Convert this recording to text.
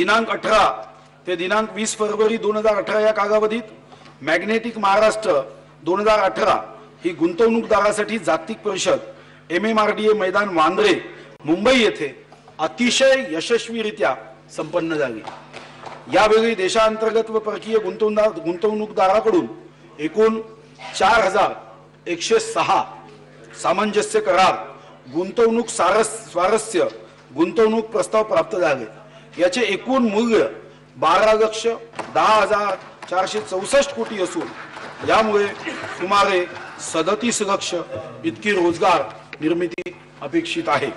दिनांक अठरा ते दिनांक वीस फरवरी दोन हजार अठरा या कालावधीत मॅग्नेटिक महाराष्ट्र दोन हजार अठरा ही गुंतवणूकदारासाठी जागतिक परिषद M M R D A मैदान वांद्रे मुंबई येथे अतिशय यशस्वीरित्या संपन्न झाली. यावेळी देशांतर्गत व परकीय गुंतवणूकदार गुंतवणूकदाराकडून एकूण चार हजार एकशे सहा सामंजस्य करार गुंतवणूक सारस स्वारस्य गुंतवणूक प्रस्ताव प्राप्त झाले. याचे एकूण मूल्य बारा लक्ष दहा हजार चारशे चौसष्ट कोटी असून यामुळे सुमारे सदतीस लक्ष इतकी रोजगार निर्मिती अपेक्षित आहे.